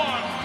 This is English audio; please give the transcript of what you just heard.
one.